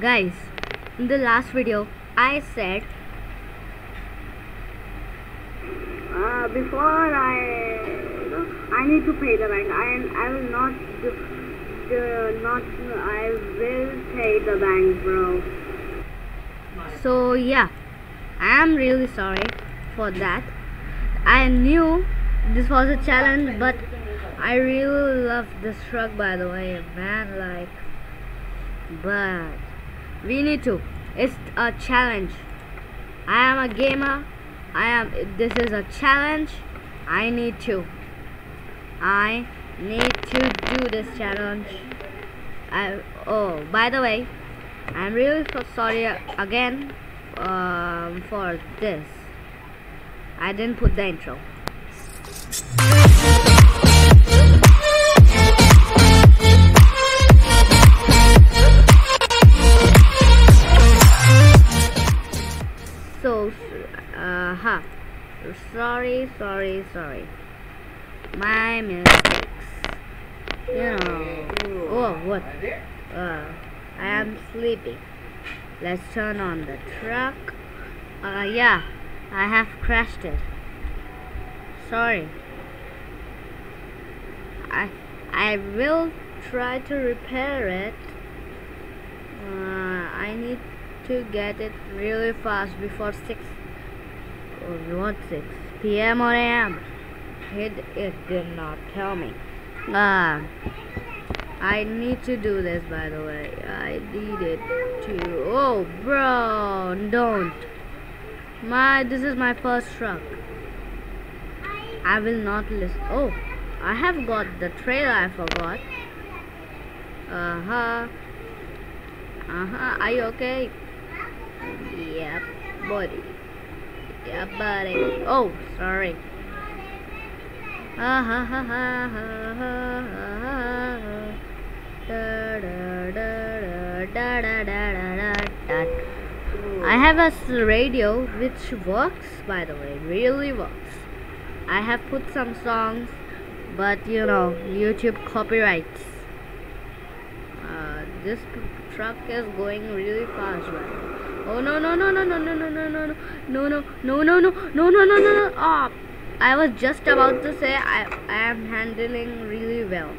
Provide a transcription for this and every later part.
guys in the last video i said Uh, before I, I need to pay the bank. I, I will not, do not, I will pay the bank, bro. so yeah i am really sorry for that i knew this was a challenge but i really love this truck by the way man like but we need to. It's a challenge. I am a gamer. I am this is a challenge. I need to. I need to do this challenge. I, oh by the way i'm really so sorry again um, for this. I didn't put the intro sorry sorry sorry. My mistakes. You know. Oh what? Uh i am sleepy let's turn on the truck. Uh yeah i have crashed it. Sorry. I i will try to repair it. Uh, i need to get it really fast before 6 or what 6 p.m. or a.m. It, it did not tell me. Ah, I need to do this by the way. I need it to. Oh, bro, don't. My, this is my first truck. I will not listen. Oh, I have got the trailer. I forgot. Uh huh. Uh huh. Are you okay? Yep, buddy. Yeah, buddy. Oh, sorry. I have a radio which works, by the way, really works. I have put some songs, but you know, YouTube copyrights. Uh, this truck is going really fast right now. Oh no no no no no no no no no no no no no no no no no no no ah I was just about to say I I am handling really well.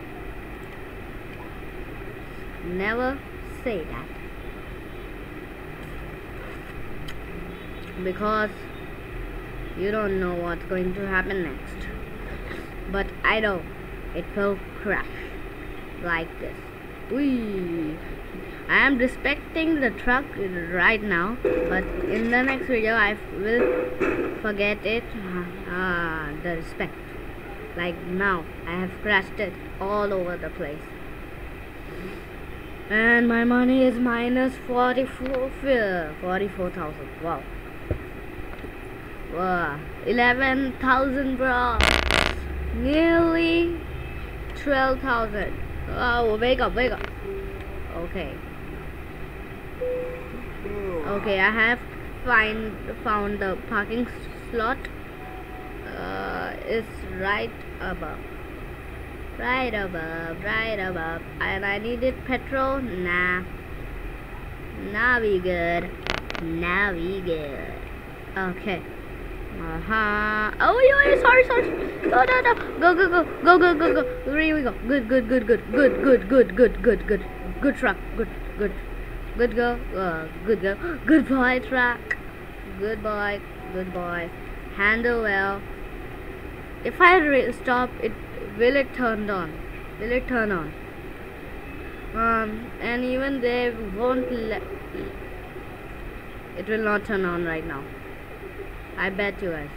Never say that. Because you don't know what's going to happen next. But I know it will crash like this. Whee! I am respecting the truck right now, but in the next video I will forget it. Ah, the respect. Like now, I have crashed it all over the place. And my money is minus 44 44,000. Wow. Wow. 11,000, bro. Nearly 12,000. Oh, wake up, wake up. Okay. Okay, I have find found the parking slot. Uh, it's right above. Right above, right above. And I needed petrol. Nah. Now we good. Now we good. Okay. Uh huh. Oh, yeah, sorry, sorry. No, no, no. Go, go, go, go, go, go, go. Here we go. Good, good, good, good, good, good, good, good, good, good, good truck. Good, good, good girl. Uh, good girl. Good boy, truck. Good boy, good boy. Handle well. If I stop, it will it turn on? Will it turn on? Um, and even they won't let. It will not turn on right now. I bet you guys.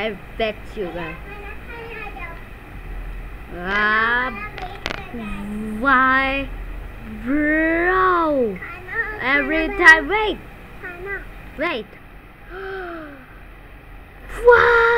I bet you guys. Ah, why, bro? Every time, wait, wait. What?